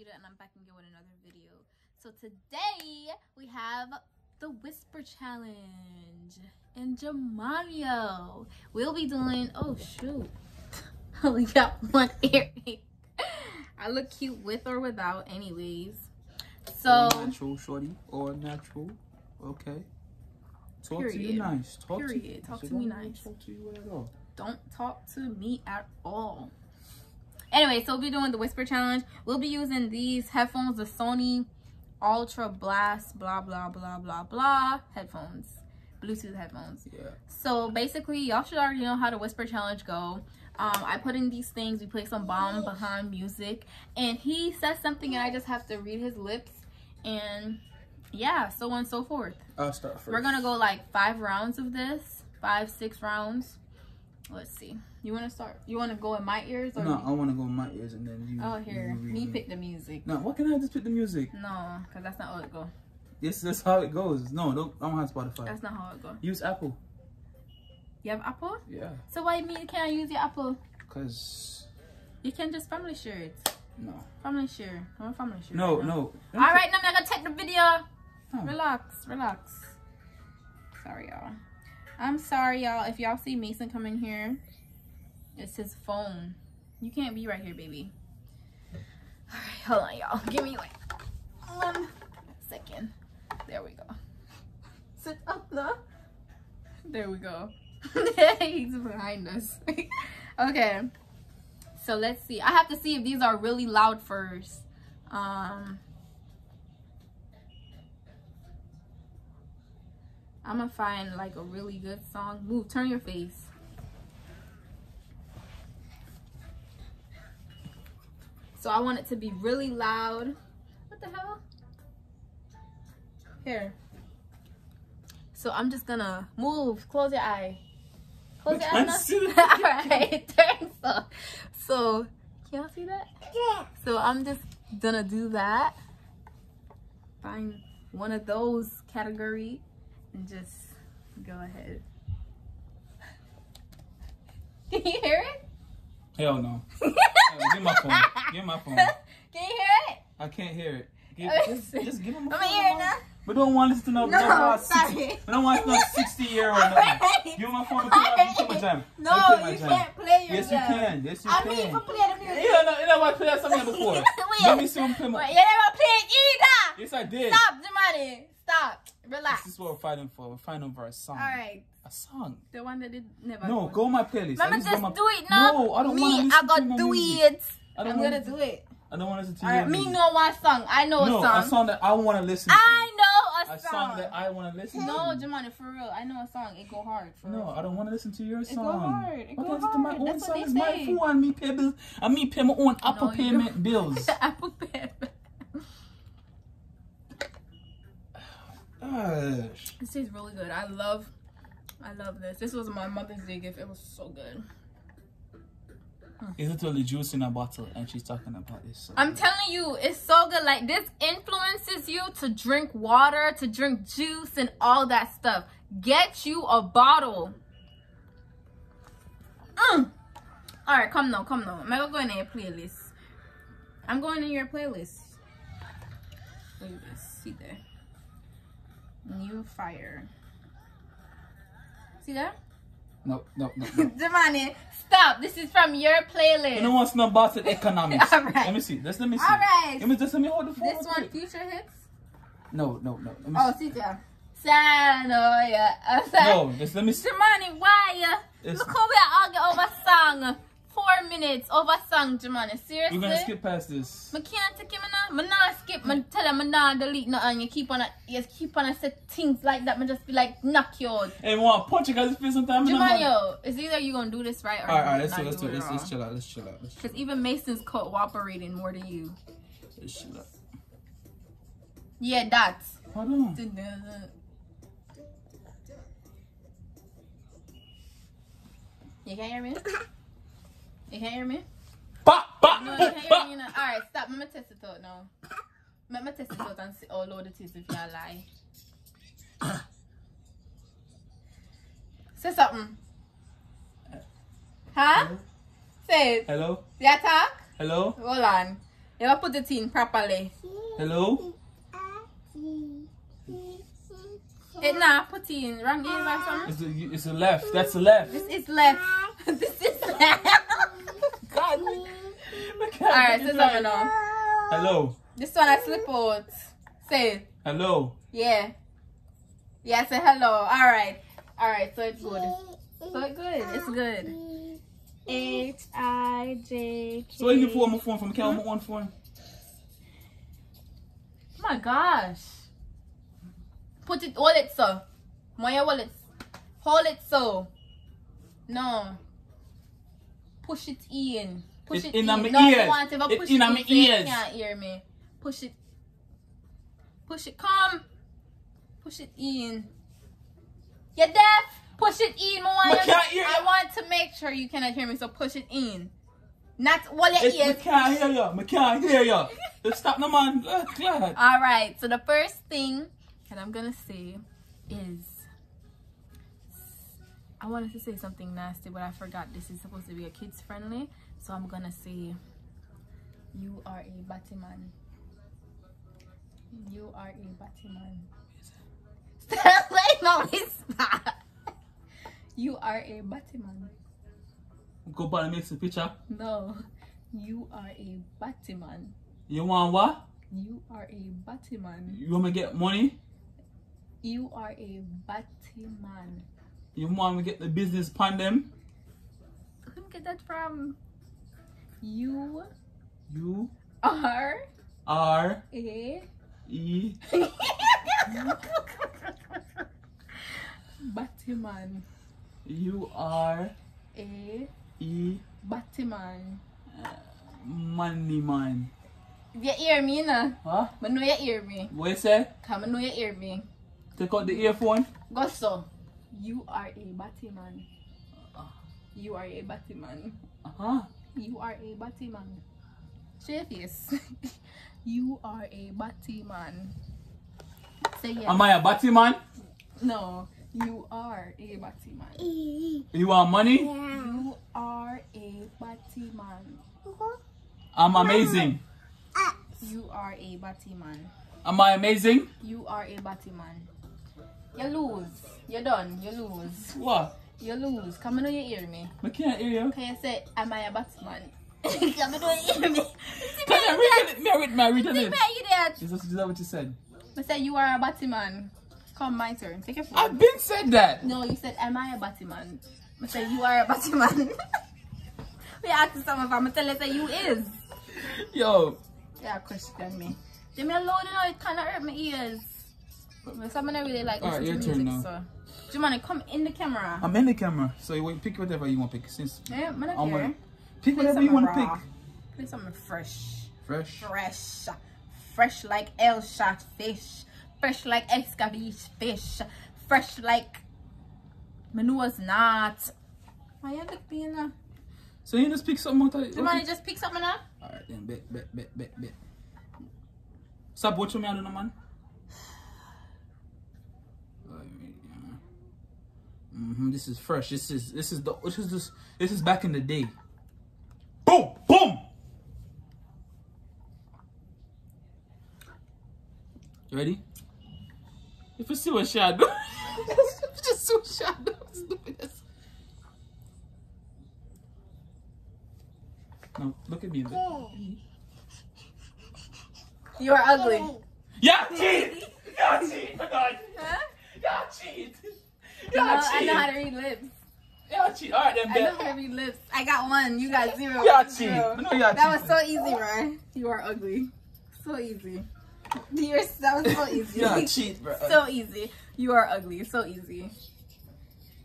And I'm back again with another video. So today we have the Whisper Challenge and Jamanio. We'll be doing, oh shoot, only got one earring. I look cute with or without anyways. So or natural shorty or natural. Okay. Talk to you nice. Talk Period. To you. Talk She to me nice. Talk to you at all. don't talk to me at all. Anyway, so we'll be doing the whisper challenge. We'll be using these headphones, the Sony Ultra Blast, blah, blah, blah, blah, blah headphones, Bluetooth headphones. Yeah. So basically, y'all should already know how the whisper challenge go. Um, I put in these things, we play some bomb behind music, and he says something, and I just have to read his lips, and yeah, so on and so forth. I'll start first. We're gonna go like five rounds of this, five, six rounds. Let's see. You wanna start? You wanna go in my ears or? No, I want to go in my ears and then you. oh, here. you Me pick the music. No, what can't I just pick the music? No, cause that's not how it go. This is how it goes. No, don't. I don't have Spotify. That's not how it go. Use Apple. You have Apple? Yeah. So why me can't I use your Apple? Cause You can just family share it. no. Family share. I want family share. No, right no. All right, now I'm gonna take the video. Relax, relax. Sorry, y'all. I'm sorry, y'all. If y'all see Mason come in here, it's his phone. You can't be right here, baby. All right, hold on, y'all. Give me like one second. There we go. Sit up, though. There we go. He's behind us. okay. So let's see. I have to see if these are really loud first. Um. I'm gonna find like a really good song. Move, turn your face. So I want it to be really loud. What the hell? Here. So I'm just gonna move. Close your eye. Close your I eye. can't see it. Alright, turn so. So can y'all see that? Yeah. So I'm just gonna do that. Find one of those category and just go ahead. Can you hear it? Hell no. Give my phone. Give my phone. Can you hear it? I can't hear it. Give, just, just give him my I'm phone. it now. We don't want to listen to no. No, we don't want sorry. 60, we don't want no 60 year old. nothing. Give my phone to play my, play my jam. No, Let me play my you jam. can't play your Yes, you can. Yes, you I can. mean, for play the music. Yeah, no, you know what? Play that song before. Wait. Let me see him play my. Wait, you never played either. Yes, I did. Stop, Jamani. Stop. Relax. This is what we're fighting for. We're fighting for a song. All right. A song. The one that did never. No, go on my playlist. Mama, At least just my- do it now. No, I don't Me, want to I gotta do music. it. I don't I'm wanna gonna do it. I don't want to listen to All your right, me music. know one song. I know No, a song. a song that I want to listen to. I know a song. a song. song that I want to listen no, to. Jamani, for real. I know a song. It go hard. For No, real. I don't want to listen to your song. It song. go hard. It go can listen to my hard. own That's what song. they It's my say. phone and me pay bills. And me pay my own Apple No, payment don't. bills. Apple Pen. Gosh. This tastes really good. I love, I love this. This was my Mother's Day gift. It was so good. It's literally juice in a bottle, and she's talking about this. So I'm telling you, it's so good. Like this influences you to drink water, to drink juice, and all that stuff. Get you a bottle. Mm. All right, come now, come now. I'm gonna go in your playlist. I'm going in your playlist. Look at this. See there. New fire. See that? no, no, no. no. Jamani, stop. This is from your playlist. You know what's not bottle economics? All right. Let me see. Let's let me see. All right. Let me just let me hold the phone. This one, quick. future hits. No, no, no. Let me Oh, see. there. Sanoya. No, just let me see. Jamani, why? It's- Look how we argue over song. Four minutes over song, Jamani. Seriously? We're gonna skip past this. I can't take him now. I not skip. I tell him I not delete nothing. You keep on a, you keep on a set things like that. I just be like knock you out. Hey, we want punch it because it's sometimes. Jamani, yo, it's either you gonna do this right or All right, all right. Let's do. Let's do. it. Let's, let's chill out. Let's chill out. Let's chill Cause even Mason's cooperating more than you. Let's chill out. Yeah, that's. Hold on. You can't hear me? You can't hear me? Bop, bop, No, you can't hear me. You know. All right, stop. Let me test it out now. Let me test it out and see how loud it is if you lie. Say something. Huh? Say it. Hello, You talk? hello. Hold on. You ever put it in properly? Hello? It nah, put in wrong ear or something. It's the, it's the left. That's the left. This is left. this is left. God. Alright, say something now. Hello. This one I slip out. Say. Hello. Yeah. Yeah, say hello. Alright. Alright, so it's good. So it's good. It's good. H I J K. So when you phone my phone from count my one phone? Oh my gosh. Put it, hold it so. Moya, hold it. Hold it so. No. Push it in. Push It's it in in. my no, ears. want to It's push in it my you ears. can't hear me. Push it. Push it. Come. Push it in. You're deaf. Push it in. I want, hear I want to make sure you cannot hear me, so push it in. Not all your It's, I can't hear you. I can't hear you. Just stop the man. All right. So the first thing that I'm gonna say is I wanted to say something nasty, but I forgot this is supposed to be a kids friendly. So I'm gonna say you are a Batman. You are a Batman. Wait, no, it's not. You are a Batman. Go back and make some picture. No, you are a Batman. You want what? You are a Batman. You want me to get money? You are a Batman. You want to get the business upon them? Did get that from? You You are are a E Batman. you are A E Batman. money man. You hear me, na? Huh? I know you hear me. What you say? Come, I know you hear me. Take out the earphone. Go so. You are a Batman. You are a Batman. Uh-huh. You are a Batman. Show your face. you are a Batman. Say yes. Am I a Batman? no, you are a Batman. You want money? You are a Batman. I'm amazing. You are a Batman. Am I amazing? You are a Batman. You lose. You're done. You lose. What? You lose. Come on, you hear me. I can't hear you. Can you say, Am I a Batman? Come on, you hear me. Can I me, read it? I read, may I read See it? me. Is that, is that what you said? I said, You are a Batman. Come, my turn. Take your phone. I've been said that. No, you said, Am I a Batman? I said, You are a Batman. we asked some of them. I tell you, say, You is. Yo, Yeah, question me. Leave me alone, you know, it kind of hurt my ears. Someone I really like Alright, listen to turn music, now. so. Do you want to come in the camera? I'm in the camera, so you pick whatever you want to pick. Since yeah, I'm not gonna- pick Play whatever you want to pick. Play something fresh. Fresh. Fresh. Fresh like El shot fish. Fresh like excavate fish. Fresh like Manua's not. Why you look being a... So you just pick something out of it. Do you want to just pick something up? Alright then, bet, bet, bet, bet, bet. Stop watching me, I don't know, man. Mm-hmm, this is fresh. This is this is the this is this this is back in the day. Boom, boom. You ready? If you see what shadow, just so shadow. Stupidness. No, look at me. You are ugly. Yeah, cheat. Yeah, cheat. Oh God. Huh? Yeah, cheat. I know, Yeah, I know how to read lips. Yeah, cheat. All right then, I know bet. how to read lips. I got one. You got zero. Yeah, cheat. No, yeah, That was so easy, right? You are ugly. So easy. You're, that was so easy. Yeah, cheat, bro. so easy. You are ugly. So easy.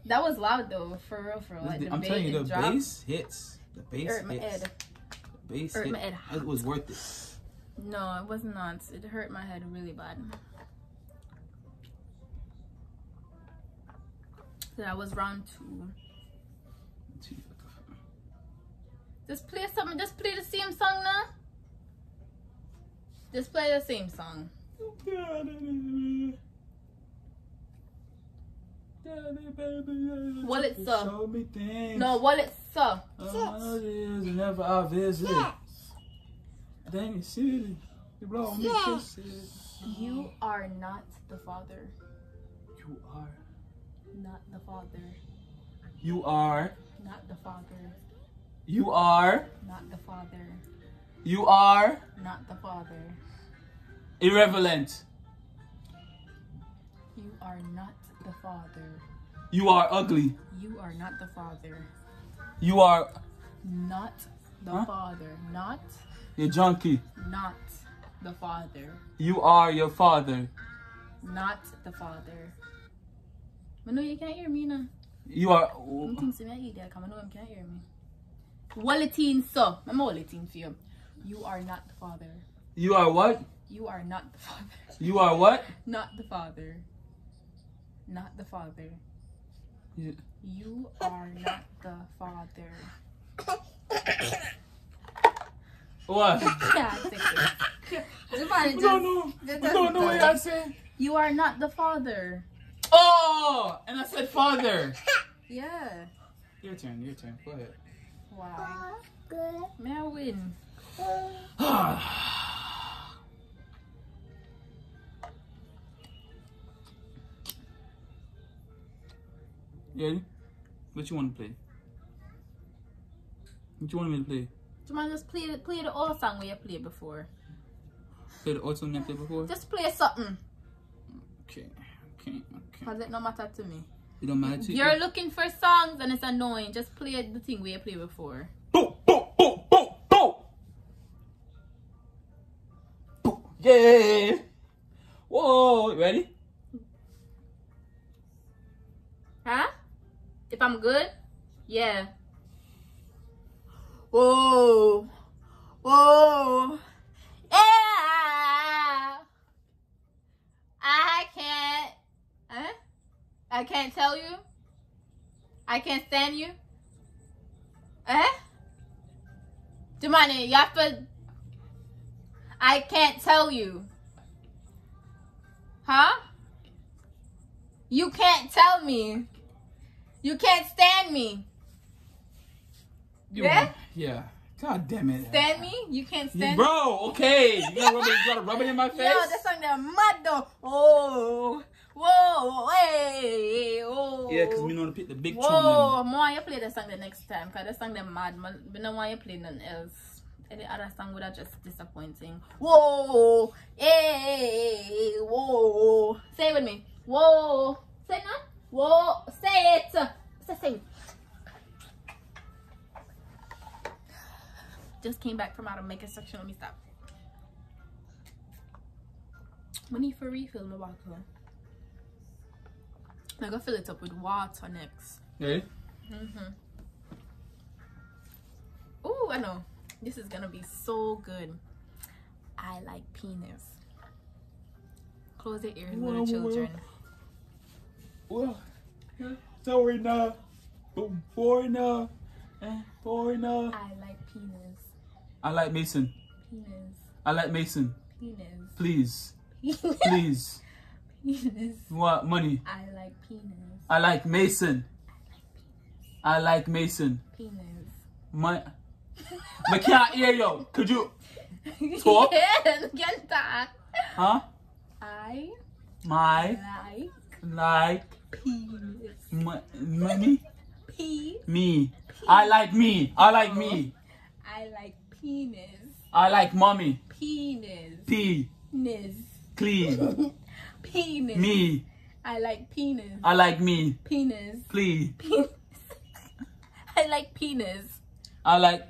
That was loud though, for real, for real. Like, the I'm telling you, the drop bass hits. The bass hurt my hits. head. The bass Hurt hit. my head. It was worth it. No, it was not. It hurt my head really bad. So that was round two. Just play something. Just play the same song now. Just play the same song. Well, it's, uh, Show me things. No, what it's so. Never I visit. Then you see, you blow me kisses. You are not the father. You are. Not the father. You are. Not the father. You are. Not the father. You are Not the father. irrelevant. You are not the father. You are ugly. You are not the father. You are Not the Huh? father. Not, a junkie. not the father. You are your father. Not the father. But no, you can't hear me now. You are. Oh. I'm thinking I hear that come. I know him can't hear me. Walletin so. I'm walletin for you. You are not the father. You are what? You are not the father. You are what? Not the father. Not the father. You- You are not the father. What? Yeah, fix it. Giovanni, We don't know. We don't know what I said. You are not the father. Oh, and I said father. Yeah. Your turn. Your turn. Go ahead. Wow. May I win? Yeah. What you want to play? What you want me to play? Do you mind just play the play the old song where you played before? Play the auto I played before? Just play something. Okay. Okay. Okay. Cause it no matter to me. It don't matter to you. You're looking for songs and it's annoying. Just play the thing where you played before. Boom, boom, boom, boom, boom. Boom. Yeah. Whoa. Ready? Huh? If I'm good? Yeah. Whoa. Whoa. Yeah. I can't. Huh? I can't tell you. I can't stand you. Eh? Have to. I can't tell you. Huh? You can't tell me. You can't stand me. You Yeah? want- Yeah. God damn it. Stand me? You can't stand me. bro, okay. You gotta, rub it, you gotta rub it in my face? Yo, that song there mad though. Oh, whoa, hey, oh. yeah, because we know to pick the big tune. Whoa, more you play the song the next time, cause the song them mad. We don't want you play nothing else. Any other song would have just disappointing. Whoa, hey, whoa. Say it with me. Whoa. Say it now. Whoa. Say it. Say, say it. Just came back from out of makeup section. Let me stop. We need for refill my water. I'm gonna fill it up with water next. Ready? Mm-hmm. Oh, I know. This is gonna be so good. I like penis. Close your ears, Whoa, little children. Well, sorry now. Boom, boy now. Eh, boy now. I like penis. I like Mason. Penis. I like Mason. Penis. Please. Penis. Please. penis. What money? I like penis. I like Mason. I like penis. I like Mason. Penis. My, I can't hear you. Could you? Talk. yes, get that. Huh? I My like like penis. my, money. P. Me. I like me. I like me. I like penis. I like mommy. Penis. P. Penis. Clean. Penis. Me. I like penis. I like me. Penis. Please. Penis. I like penis. I like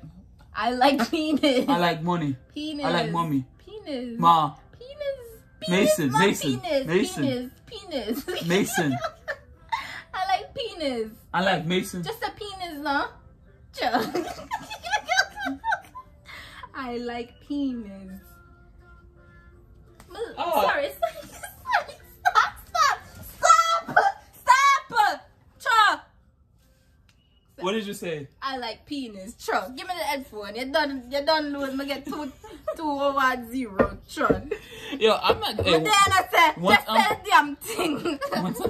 I like penis. I like money. penis. I like mommy. Penis. Ma. Penis. Mason, Mason, Penis. Mason. Penis. Penis. Mason. I like penis. I like Mason. Just a penis, no? I like penis. Oh. Did you say? I like penis. Cha. Give me the headphone. You done, you done lose. Me get two, two over zero. Cha. Yo, I'm not. But Hey, then I said, Once just I'm- say the damn thing. once,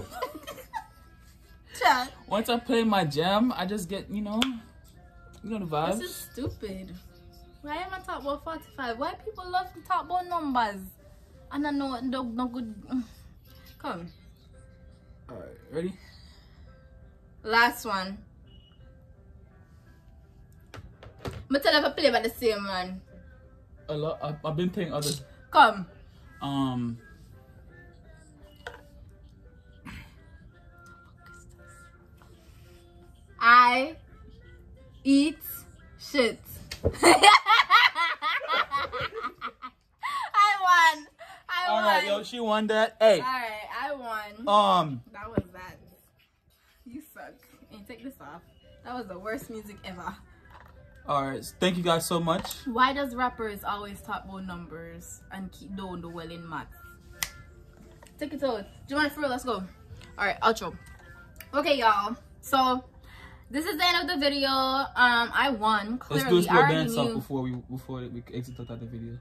I, once I play my jam, I just get you know, you know the vibes. This is stupid. Why am I talk about 45? Why people love to talk about numbers? And I know no, no good. Come. Alright, ready? Last one. I'm tell you to play by the same one. A lot. I, I've been playing others. Come. Um. I eat shit. I won. I All won. right, yo, she won that. Hey, Alright, I won. um, That was that. You suck. And take this off. That was the worst music ever. All right. Thank you guys so much. Why does rappers always talk about numbers and keep doing the well in maths? Take it out. Do you want it for real? Let's go. Alright, outro. Okay, y'all. So this is the end of the video. Um, I won. Clearly, Let's do a I slow already dance off before we before we exit out of the video.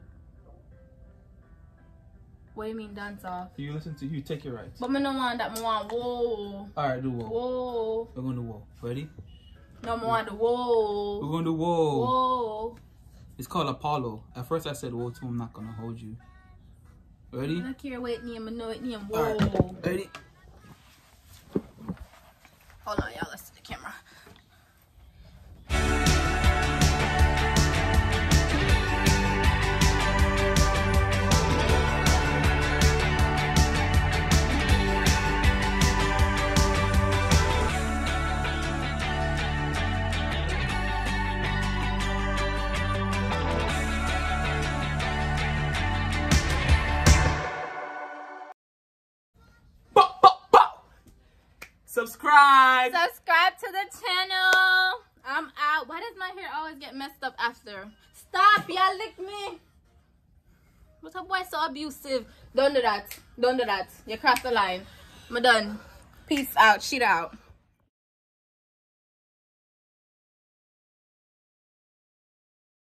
What do you mean dance off? You listen to you. Take your rights. But me no want that. Me want whoa, All right, do whoa. whoa. We're gonna do whoa. Ready? No, me want the We're whoa, gonna do whoa. whoa. It's called Apollo. At first I said whoa too. I'm not gonna hold you. Ready? I don't care what name. I know it name. Whoa. right. Ready? Hold on, y'all. Let's see the camera. Subscribe. Subscribe to the channel. I'm out. Why does my hair always get messed up after? Stop, y'all lick me. What's up, boy? So abusive. Don't do that. Don't do that. You crossed the line. I'm done. Peace out. Shit out.